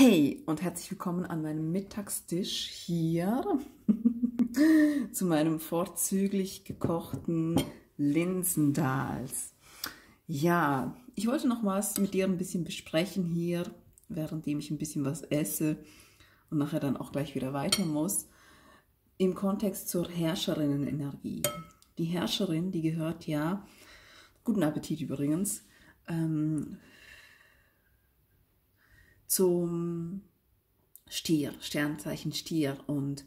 Hey und herzlich willkommen an meinem Mittagstisch hier zu meinem vorzüglich gekochten Linsendals. Ja, ich wollte noch was mit dir ein bisschen besprechen hier, währenddem ich ein bisschen was esse und nachher dann auch gleich wieder weiter muss, im Kontext zur Herrscherinnenenergie. Die Herrscherin, die gehört ja, guten Appetit übrigens, ähm, zum Stier, Sternzeichen Stier und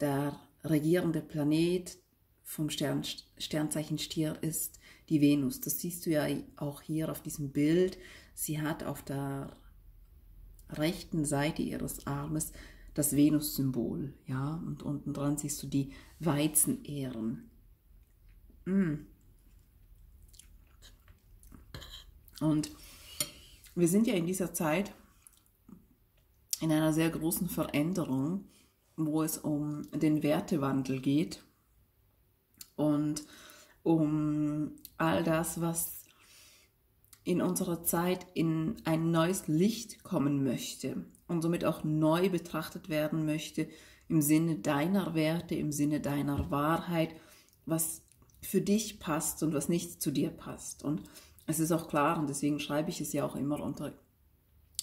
der regierende Planet vom Stern, Sternzeichen Stier ist die Venus. Das siehst du ja auch hier auf diesem Bild. Sie hat auf der rechten Seite ihres Armes das Venus-Symbol, ja, und unten dran siehst du die Weizenähren. Mm. Und wir sind ja in dieser Zeit in einer sehr großen Veränderung, wo es um den Wertewandel geht und um all das, was in unserer Zeit in ein neues Licht kommen möchte und somit auch neu betrachtet werden möchte im Sinne deiner Werte, im Sinne deiner Wahrheit, was für dich passt und was nicht zu dir passt. Und es ist auch klar, und deswegen schreibe ich es ja auch immer unter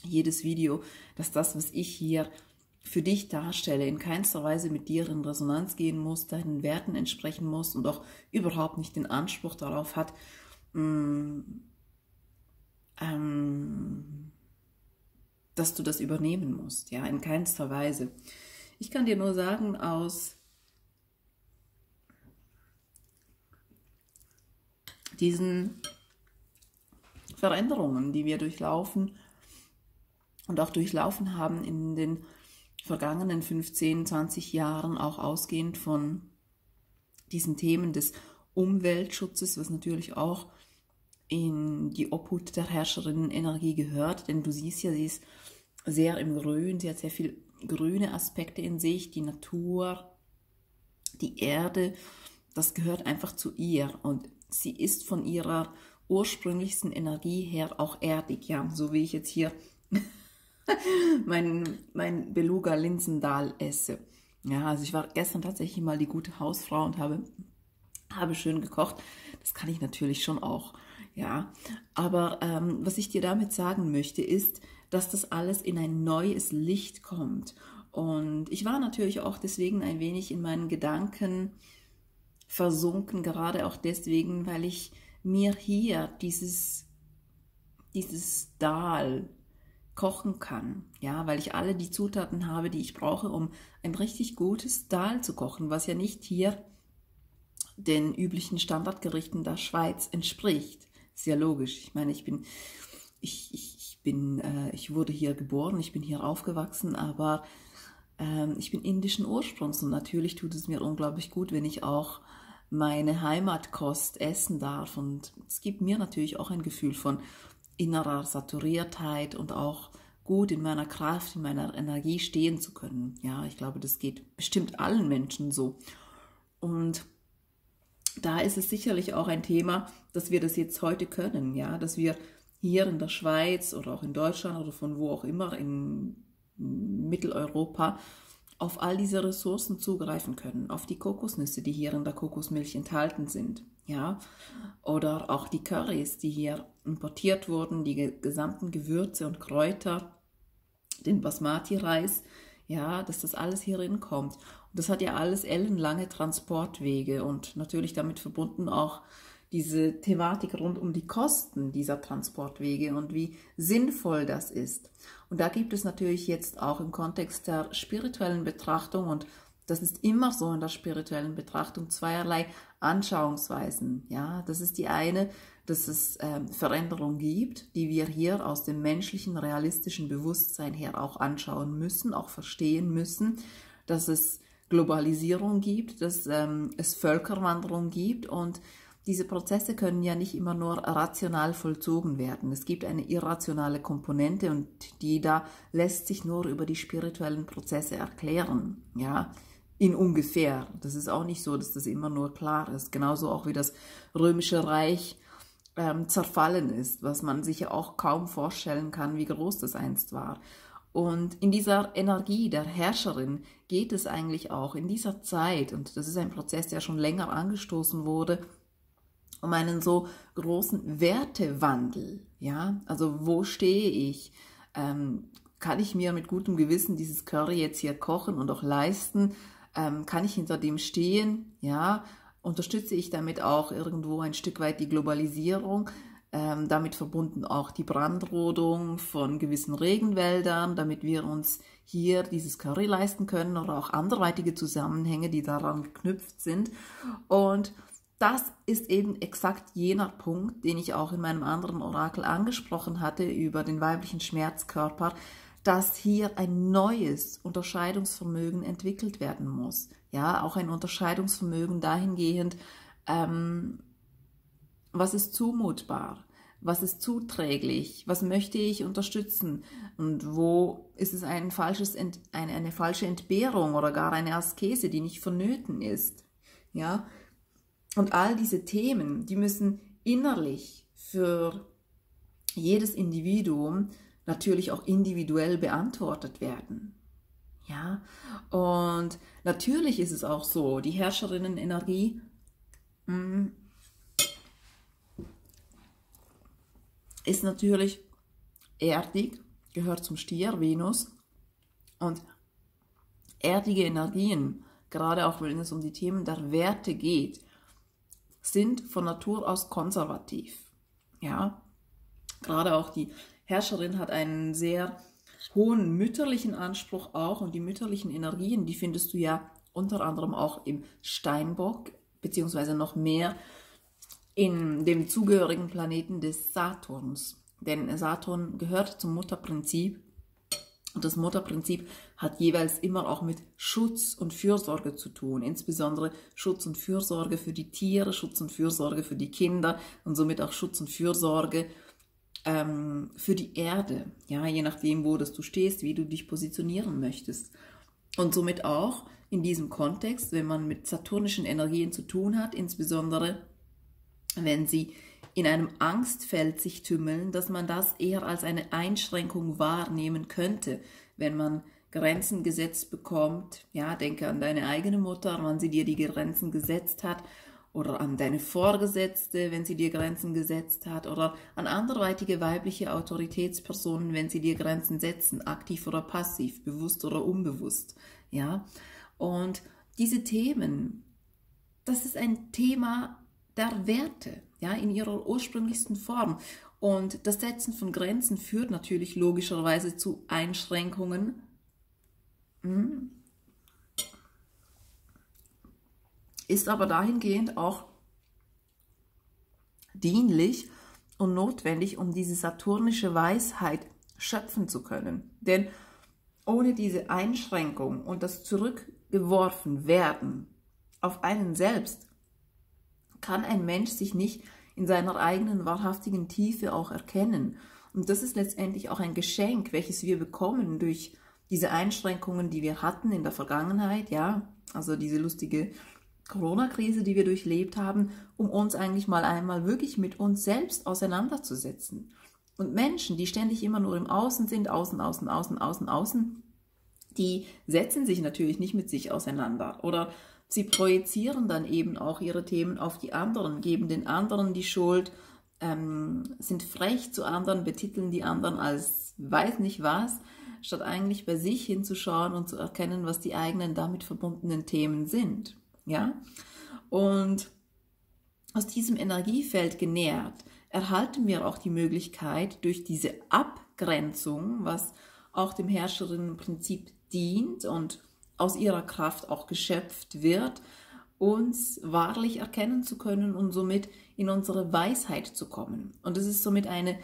jedes Video, dass das, was ich hier für dich darstelle, in keinster Weise mit dir in Resonanz gehen muss, deinen Werten entsprechen muss und auch überhaupt nicht den Anspruch darauf hat, mm, ähm, dass du das übernehmen musst, ja, in keinster Weise. Ich kann dir nur sagen, aus diesen Veränderungen, die wir durchlaufen, und auch durchlaufen haben in den vergangenen 15, 20 Jahren, auch ausgehend von diesen Themen des Umweltschutzes, was natürlich auch in die Obhut der Herrscherinnen-Energie gehört, denn du siehst ja, sie ist sehr im Grün, sie hat sehr viel grüne Aspekte in sich, die Natur, die Erde, das gehört einfach zu ihr. Und sie ist von ihrer ursprünglichsten Energie her auch erdig, ja, so wie ich jetzt hier mein, mein Beluga Linsendal esse. Ja, also ich war gestern tatsächlich mal die gute Hausfrau und habe, habe schön gekocht. Das kann ich natürlich schon auch. Ja, aber ähm, was ich dir damit sagen möchte, ist, dass das alles in ein neues Licht kommt. Und ich war natürlich auch deswegen ein wenig in meinen Gedanken versunken, gerade auch deswegen, weil ich mir hier dieses, dieses Dal kochen kann. Ja, weil ich alle die Zutaten habe, die ich brauche, um ein richtig gutes Dal zu kochen, was ja nicht hier den üblichen Standardgerichten der Schweiz entspricht. Sehr logisch. Ich meine, ich bin, ich, ich, ich bin, äh, ich wurde hier geboren, ich bin hier aufgewachsen, aber äh, ich bin indischen Ursprungs und natürlich tut es mir unglaublich gut, wenn ich auch meine Heimatkost essen darf. Und es gibt mir natürlich auch ein Gefühl von innerer Saturiertheit und auch gut in meiner Kraft, in meiner Energie stehen zu können. Ja, ich glaube, das geht bestimmt allen Menschen so. Und da ist es sicherlich auch ein Thema, dass wir das jetzt heute können, ja, dass wir hier in der Schweiz oder auch in Deutschland oder von wo auch immer in Mitteleuropa auf all diese Ressourcen zugreifen können, auf die Kokosnüsse, die hier in der Kokosmilch enthalten sind, ja, oder auch die Currys, die hier importiert wurden, die gesamten Gewürze und Kräuter, den Basmati-Reis, ja, dass das alles hierin kommt. Und das hat ja alles ellenlange Transportwege und natürlich damit verbunden auch diese Thematik rund um die Kosten dieser Transportwege und wie sinnvoll das ist. Und da gibt es natürlich jetzt auch im Kontext der spirituellen Betrachtung und das ist immer so in der spirituellen Betrachtung zweierlei Anschauungsweisen. Ja, das ist die eine, dass es ähm, Veränderungen gibt, die wir hier aus dem menschlichen, realistischen Bewusstsein her auch anschauen müssen, auch verstehen müssen, dass es Globalisierung gibt, dass ähm, es Völkerwanderung gibt und diese Prozesse können ja nicht immer nur rational vollzogen werden. Es gibt eine irrationale Komponente und die da lässt sich nur über die spirituellen Prozesse erklären. Ja, in ungefähr. Das ist auch nicht so, dass das immer nur klar ist. Genauso auch wie das Römische Reich ähm, zerfallen ist, was man sich ja auch kaum vorstellen kann, wie groß das einst war. Und in dieser Energie der Herrscherin geht es eigentlich auch in dieser Zeit, und das ist ein Prozess, der schon länger angestoßen wurde, um einen so großen Wertewandel. Ja, also wo stehe ich? Ähm, kann ich mir mit gutem Gewissen dieses Curry jetzt hier kochen und auch leisten? Ähm, kann ich hinter dem stehen? Ja, unterstütze ich damit auch irgendwo ein Stück weit die Globalisierung? Ähm, damit verbunden auch die Brandrodung von gewissen Regenwäldern, damit wir uns hier dieses Curry leisten können oder auch anderweitige Zusammenhänge, die daran geknüpft sind. Und das ist eben exakt jener Punkt, den ich auch in meinem anderen Orakel angesprochen hatte über den weiblichen Schmerzkörper, dass hier ein neues Unterscheidungsvermögen entwickelt werden muss. Ja, auch ein Unterscheidungsvermögen dahingehend, ähm, was ist zumutbar, was ist zuträglich, was möchte ich unterstützen und wo ist es ein falsches, eine, eine falsche Entbehrung oder gar eine Askese, die nicht vonnöten ist. Ja, und all diese Themen, die müssen innerlich für jedes Individuum natürlich auch individuell beantwortet werden. Ja, und natürlich ist es auch so, die Herrscherinnenenergie mm, ist natürlich erdig, gehört zum Stier, Venus. Und erdige Energien, gerade auch wenn es um die Themen der Werte geht, sind von Natur aus konservativ. Ja, gerade auch die Herrscherin hat einen sehr hohen mütterlichen Anspruch auch und die mütterlichen Energien, die findest du ja unter anderem auch im Steinbock, beziehungsweise noch mehr in dem zugehörigen Planeten des Saturns. Denn Saturn gehört zum Mutterprinzip und das Mutterprinzip hat jeweils immer auch mit Schutz und Fürsorge zu tun, insbesondere Schutz und Fürsorge für die Tiere, Schutz und Fürsorge für die Kinder und somit auch Schutz und Fürsorge ähm, für die Erde, ja, je nachdem, wo das du stehst, wie du dich positionieren möchtest. Und somit auch in diesem Kontext, wenn man mit saturnischen Energien zu tun hat, insbesondere wenn sie in einem Angstfeld sich tümmeln, dass man das eher als eine Einschränkung wahrnehmen könnte, wenn man Grenzen gesetzt bekommt. Ja, denke an deine eigene Mutter, wann sie dir die Grenzen gesetzt hat, oder an deine Vorgesetzte, wenn sie dir Grenzen gesetzt hat, oder an anderweitige weibliche Autoritätspersonen, wenn sie dir Grenzen setzen, aktiv oder passiv, bewusst oder unbewusst. Ja, und diese Themen, das ist ein Thema der Werte, ja, in ihrer ursprünglichsten Form. Und das Setzen von Grenzen führt natürlich logischerweise zu Einschränkungen. Hm. Ist aber dahingehend auch dienlich und notwendig, um diese saturnische Weisheit schöpfen zu können. Denn ohne diese Einschränkung und das zurückgeworfen werden auf einen selbst kann ein Mensch sich nicht in seiner eigenen wahrhaftigen Tiefe auch erkennen. Und das ist letztendlich auch ein Geschenk, welches wir bekommen durch diese Einschränkungen, die wir hatten in der Vergangenheit, ja, also diese lustige Corona-Krise, die wir durchlebt haben, um uns eigentlich mal einmal wirklich mit uns selbst auseinanderzusetzen. Und Menschen, die ständig immer nur im Außen sind, außen, außen, außen, außen, außen, die setzen sich natürlich nicht mit sich auseinander oder Sie projizieren dann eben auch ihre Themen auf die anderen, geben den anderen die Schuld, ähm, sind frech zu anderen, betiteln die anderen als weiß nicht was, statt eigentlich bei sich hinzuschauen und zu erkennen, was die eigenen damit verbundenen Themen sind. Ja? Und aus diesem Energiefeld genährt erhalten wir auch die Möglichkeit, durch diese Abgrenzung, was auch dem Herrscherinnenprinzip dient und aus ihrer Kraft auch geschöpft wird, uns wahrlich erkennen zu können und somit in unsere Weisheit zu kommen. Und es ist somit eine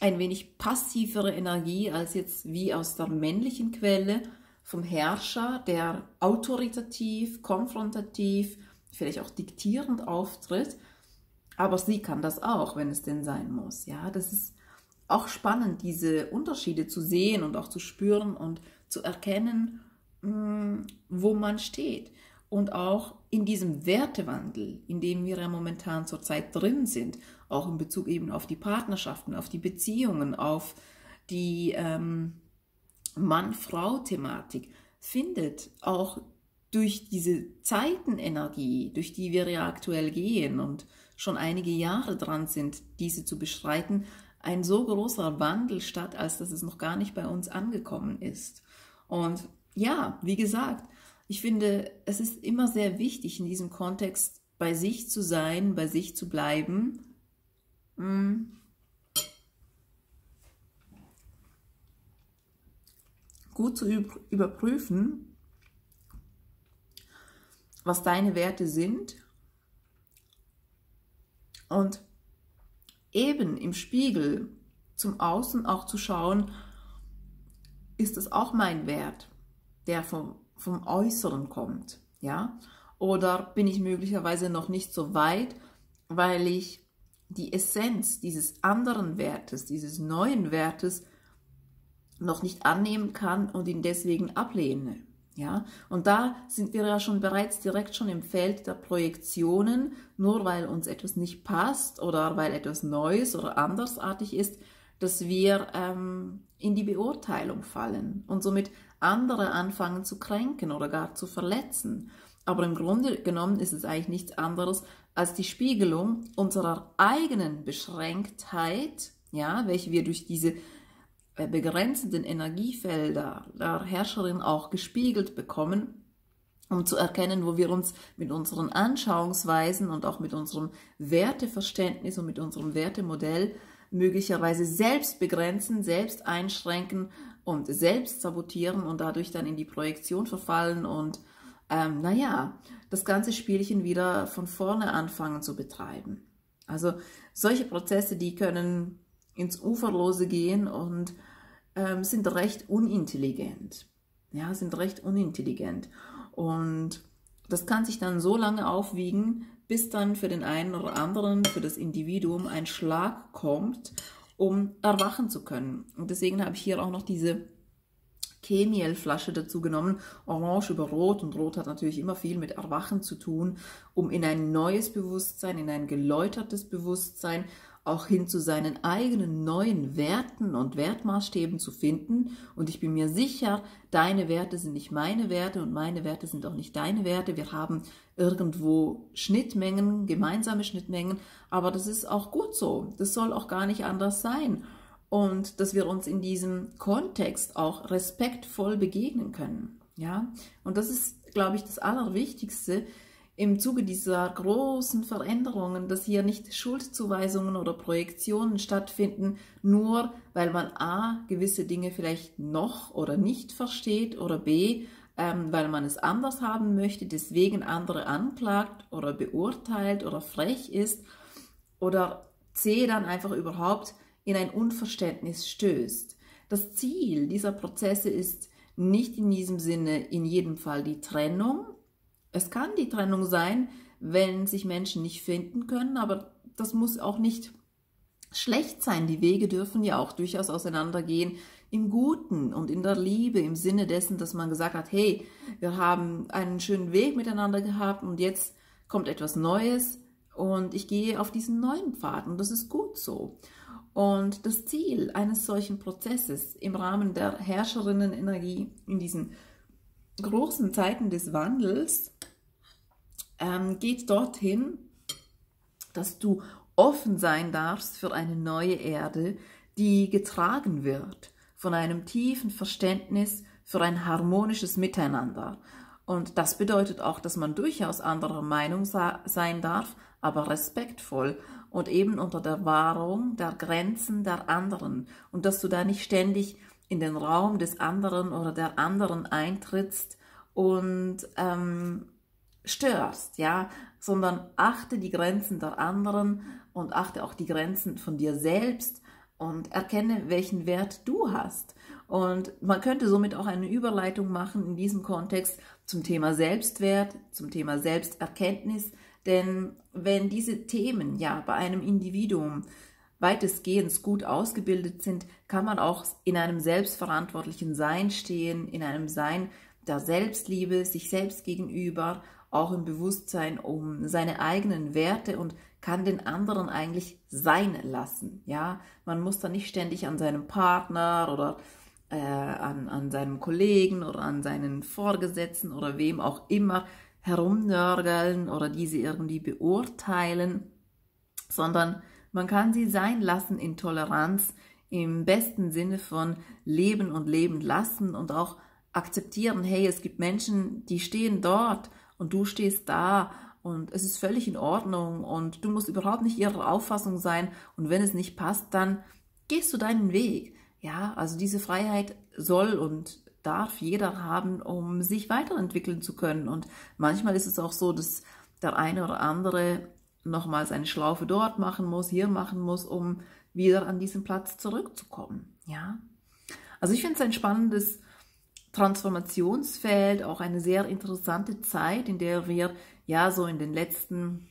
ein wenig passivere Energie als jetzt wie aus der männlichen Quelle vom Herrscher, der autoritativ, konfrontativ, vielleicht auch diktierend auftritt. Aber sie kann das auch, wenn es denn sein muss. Ja, das ist auch spannend, diese Unterschiede zu sehen und auch zu spüren und zu erkennen Mm, wo man steht. Und auch in diesem Wertewandel, in dem wir ja momentan zurzeit drin sind, auch in Bezug eben auf die Partnerschaften, auf die Beziehungen, auf die ähm, Mann-Frau-Thematik findet auch durch diese Zeitenenergie, durch die wir ja aktuell gehen und schon einige Jahre dran sind, diese zu beschreiten, ein so großer Wandel statt, als dass es noch gar nicht bei uns angekommen ist. Und ja, wie gesagt, ich finde, es ist immer sehr wichtig in diesem Kontext bei sich zu sein, bei sich zu bleiben. Hm. Gut zu überprüfen, was deine Werte sind und eben im Spiegel zum Außen auch zu schauen, ist das auch mein Wert, der vom, vom Äußeren kommt, ja? Oder bin ich möglicherweise noch nicht so weit, weil ich die Essenz dieses anderen Wertes, dieses neuen Wertes noch nicht annehmen kann und ihn deswegen ablehne. Ja, und da sind wir ja schon bereits direkt schon im Feld der Projektionen, nur weil uns etwas nicht passt oder weil etwas Neues oder andersartig ist, dass wir ähm, in die Beurteilung fallen und somit andere anfangen zu kränken oder gar zu verletzen. Aber im Grunde genommen ist es eigentlich nichts anderes als die Spiegelung unserer eigenen Beschränktheit, ja, welche wir durch diese äh, begrenzenden Energiefelder der Herrscherin auch gespiegelt bekommen, um zu erkennen, wo wir uns mit unseren Anschauungsweisen und auch mit unserem Werteverständnis und mit unserem Wertemodell möglicherweise selbst begrenzen, selbst einschränken und selbst sabotieren und dadurch dann in die Projektion verfallen und ähm, naja, das ganze Spielchen wieder von vorne anfangen zu betreiben. Also solche Prozesse, die können ins Uferlose gehen und ähm, sind recht unintelligent. Ja, sind recht unintelligent. Und das kann sich dann so lange aufwiegen, bis dann für den einen oder anderen, für das Individuum ein Schlag kommt, um erwachen zu können. Und deswegen habe ich hier auch noch diese Chemiel-Flasche dazu genommen, orange über rot und rot hat natürlich immer viel mit Erwachen zu tun, um in ein neues Bewusstsein, in ein geläutertes Bewusstsein auch hin zu seinen eigenen neuen Werten und Wertmaßstäben zu finden. Und ich bin mir sicher, deine Werte sind nicht meine Werte und meine Werte sind auch nicht deine Werte. Wir haben irgendwo Schnittmengen, gemeinsame Schnittmengen, aber das ist auch gut so. Das soll auch gar nicht anders sein. Und dass wir uns in diesem Kontext auch respektvoll begegnen können. Ja, und das ist, glaube ich, das Allerwichtigste, im Zuge dieser großen Veränderungen, dass hier nicht Schuldzuweisungen oder Projektionen stattfinden, nur weil man a. gewisse Dinge vielleicht noch oder nicht versteht oder b. Ähm, weil man es anders haben möchte, deswegen andere anklagt oder beurteilt oder frech ist oder c. dann einfach überhaupt in ein Unverständnis stößt. Das Ziel dieser Prozesse ist nicht in diesem Sinne in jedem Fall die Trennung, es kann die Trennung sein, wenn sich Menschen nicht finden können, aber das muss auch nicht schlecht sein. Die Wege dürfen ja auch durchaus auseinandergehen im Guten und in der Liebe, im Sinne dessen, dass man gesagt hat, hey, wir haben einen schönen Weg miteinander gehabt und jetzt kommt etwas Neues und ich gehe auf diesen neuen Pfad und das ist gut so. Und das Ziel eines solchen Prozesses im Rahmen der Herrscherinnenenergie in diesen großen Zeiten des Wandels ähm, geht dorthin, dass du offen sein darfst für eine neue Erde, die getragen wird von einem tiefen Verständnis für ein harmonisches Miteinander. Und das bedeutet auch, dass man durchaus anderer Meinung sein darf, aber respektvoll und eben unter der Wahrung der Grenzen der anderen. Und dass du da nicht ständig in den Raum des anderen oder der anderen eintrittst und ähm, störst, ja, sondern achte die Grenzen der anderen und achte auch die Grenzen von dir selbst und erkenne, welchen Wert du hast. Und man könnte somit auch eine Überleitung machen in diesem Kontext zum Thema Selbstwert, zum Thema Selbsterkenntnis, denn wenn diese Themen ja bei einem Individuum weitestgehend gut ausgebildet sind, kann man auch in einem selbstverantwortlichen Sein stehen, in einem Sein der Selbstliebe, sich selbst gegenüber auch im Bewusstsein um seine eigenen Werte und kann den anderen eigentlich sein lassen. Ja, man muss da nicht ständig an seinem Partner oder äh, an, an seinem Kollegen oder an seinen Vorgesetzten oder wem auch immer herumnörgeln oder diese irgendwie beurteilen, sondern man kann sie sein lassen in Toleranz, im besten Sinne von leben und leben lassen und auch akzeptieren, hey, es gibt Menschen, die stehen dort und du stehst da und es ist völlig in Ordnung und du musst überhaupt nicht ihrer Auffassung sein und wenn es nicht passt, dann gehst du deinen Weg. Ja, also diese Freiheit soll und darf jeder haben, um sich weiterentwickeln zu können. Und manchmal ist es auch so, dass der eine oder andere nochmals eine Schlaufe dort machen muss, hier machen muss, um wieder an diesen Platz zurückzukommen. Ja, also ich finde es ein spannendes Transformationsfeld, auch eine sehr interessante Zeit, in der wir ja so in den letzten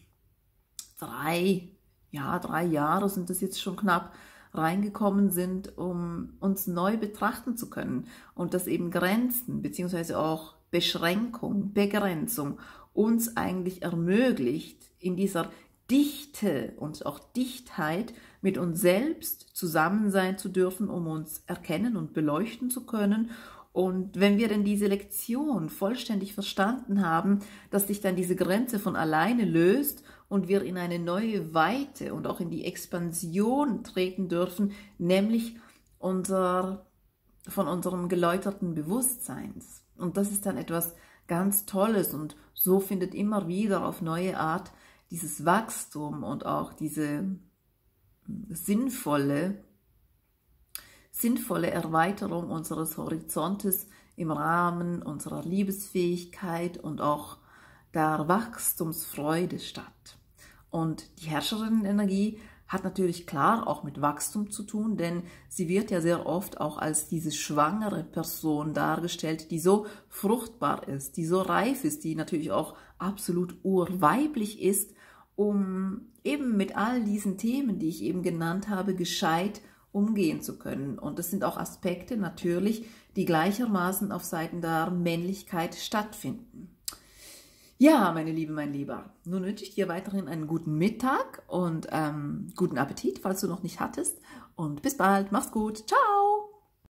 drei, ja drei Jahre sind das jetzt schon knapp, reingekommen sind, um uns neu betrachten zu können und dass eben Grenzen beziehungsweise auch Beschränkung, Begrenzung uns eigentlich ermöglicht, in dieser Dichte und auch Dichtheit mit uns selbst zusammen sein zu dürfen, um uns erkennen und beleuchten zu können. Und wenn wir denn diese Lektion vollständig verstanden haben, dass sich dann diese Grenze von alleine löst und wir in eine neue Weite und auch in die Expansion treten dürfen, nämlich unser, von unserem geläuterten Bewusstseins. Und das ist dann etwas ganz Tolles und so findet immer wieder auf neue Art dieses Wachstum und auch diese sinnvolle, sinnvolle Erweiterung unseres Horizontes im Rahmen unserer Liebesfähigkeit und auch der Wachstumsfreude statt. Und die Herrscherinnenenergie hat natürlich klar auch mit Wachstum zu tun, denn sie wird ja sehr oft auch als diese schwangere Person dargestellt, die so fruchtbar ist, die so reif ist, die natürlich auch absolut urweiblich ist, um eben mit all diesen Themen, die ich eben genannt habe, gescheit umgehen zu können. Und das sind auch Aspekte natürlich, die gleichermaßen auf Seiten der Männlichkeit stattfinden. Ja, meine Liebe, mein Lieber, nun wünsche ich dir weiterhin einen guten Mittag und ähm, guten Appetit, falls du noch nicht hattest. Und bis bald, mach's gut, ciao!